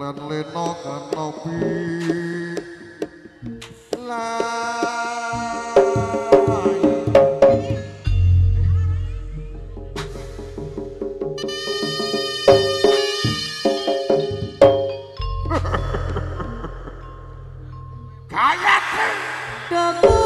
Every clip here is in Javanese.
Lên lên nóc lan leno kanopi la Kaya Deku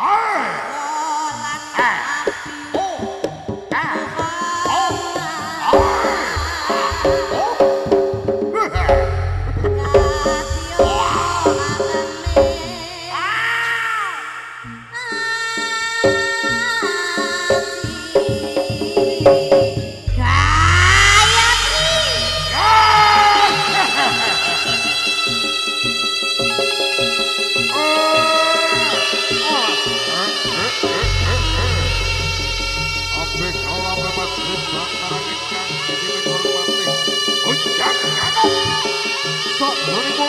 Arr! Africa,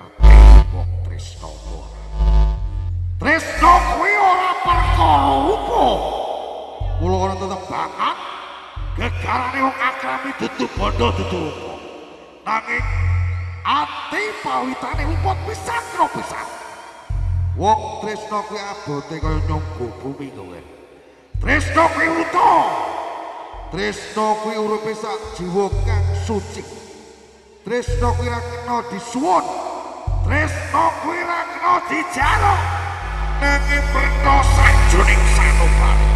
ora tembok Tristopora. Tristo kuwi ora perkara upo. Kula tetep banget gegarane wong akrami dudu bondo dudu upo. Nanging ati pawitane upo pisan karo pisan. Wong Tresno kuwi abote kaya nyungku bumi kowe. Tresno kuwi uto. Tresno kuwi uripe sak jiwa kang suci. Tresno kuwi ra kena disuwun Tresno kuwi ra kena dijaluk. Nanging perno sajroning sanubari.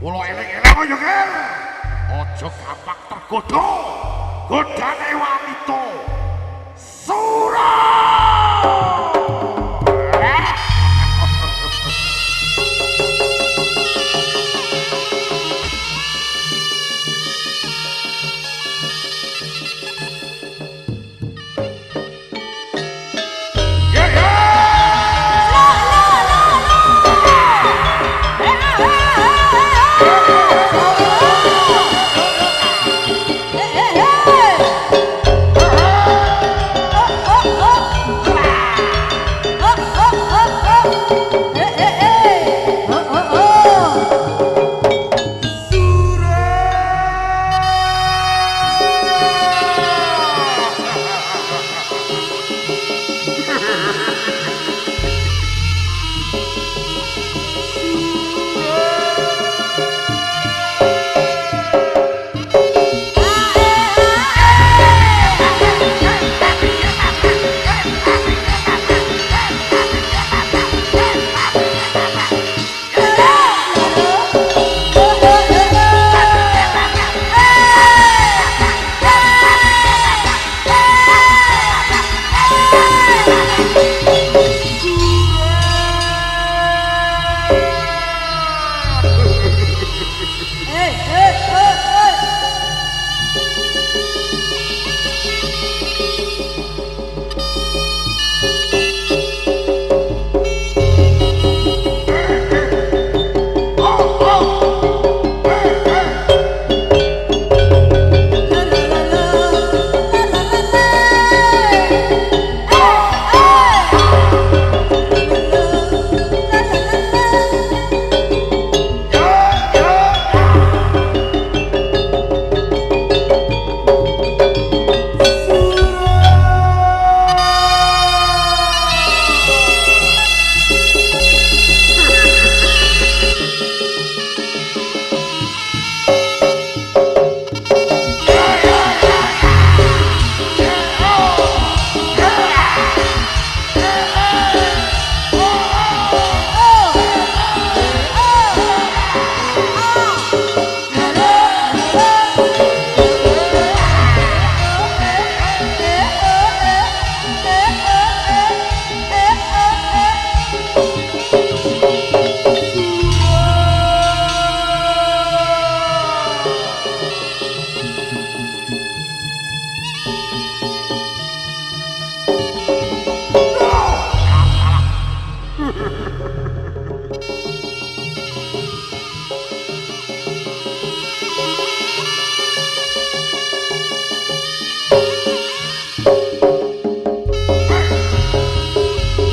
Mula eling-eling aja ger. Aja gampang tergoda. Godane wanita.